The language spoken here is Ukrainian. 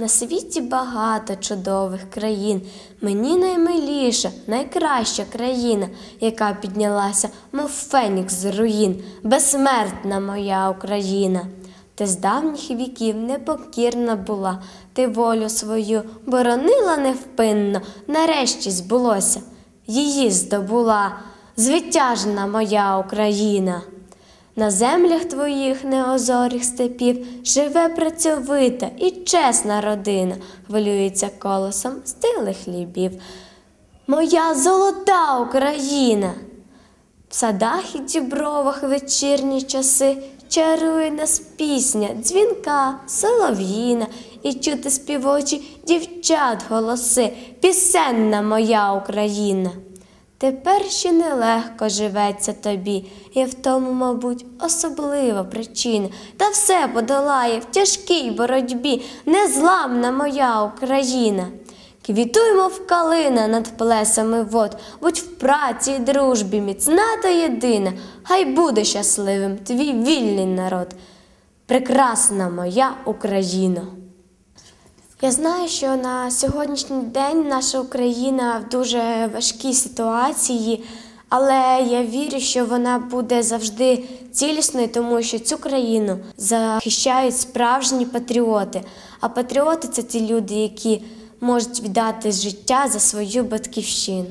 На світі багато чудових країн. Мені наймиліша, найкраща країна, яка піднялася, мов фенікс з руїн, безсмертна моя Україна. Ти з давніх віків непокірна була, ти волю свою боронила невпинно, нарешті збулося, її здобула, звитяжна моя Україна. На землях твоїх неозорих степів живе працьовита і чесна родина, хвилюється колосом стилих хлібів. Моя золота Україна! В садах і дібровах вечірні часи чарує нас пісня, дзвінка, солов'їна, і чути співочі дівчат голоси, пісенна моя Україна. Тепер ще нелегко живеться тобі, і в тому, мабуть, особлива причина. Та все подолає в тяжкій боротьбі незламна моя Україна. Квітуймо в калина над плесами вод, будь в праці й дружбі міцна та єдина, хай буде щасливим твій вільний народ. Прекрасна моя Україна. Я знаю, що на сьогоднішній день наша Україна в дуже важкій ситуації, але я вірю, що вона буде завжди цілісною, тому що цю країну захищають справжні патріоти. А патріоти це ті люди, які можуть віддати життя за свою батьківщину.